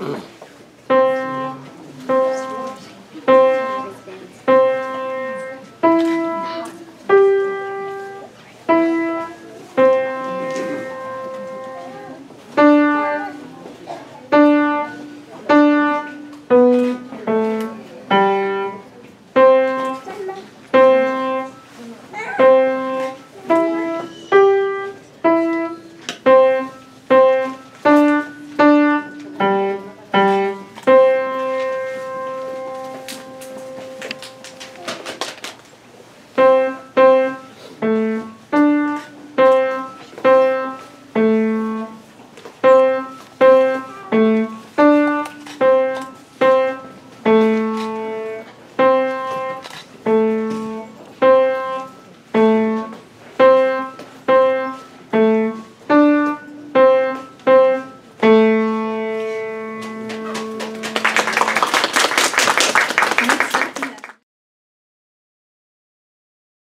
Mm-hmm.